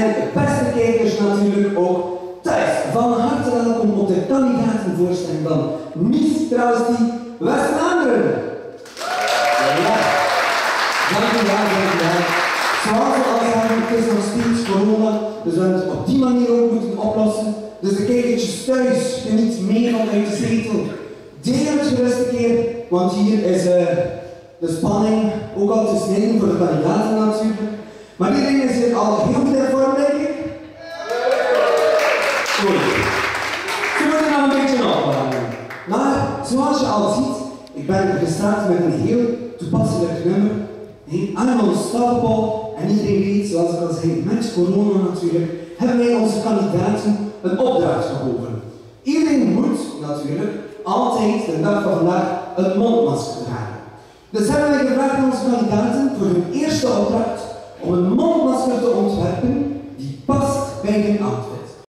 En beste kijkers natuurlijk ook thuis. Van harte welkom op de kandidatenvoorstelling van Miss Travestie West-Vlaanderen. Ja, dankjewel, dankjewel. Zoals we al zeggen, het is nog steeds corona, dus we hebben het op die manier ook moeten oplossen. Dus de kijkertjes thuis, geniet mee vanuit de zetel. Deel het gerust een keer, want hier is uh, de spanning ook al te snijden voor de kandidaten natuurlijk. Maar iedereen is hier al heel zoals je al ziet, ik ben gestart met een heel toepasselijk nummer. Arnold Stapel. En iedereen weet, zoals ik al zei, met corona natuurlijk, hebben wij onze kandidaten een opdracht gegeven. Iedereen moet natuurlijk altijd de dag van vandaag een mondmasker dragen. Dus hebben wij gevraagd aan onze kandidaten voor hun eerste opdracht om een mondmasker te ontwerpen die past bij hun outfit.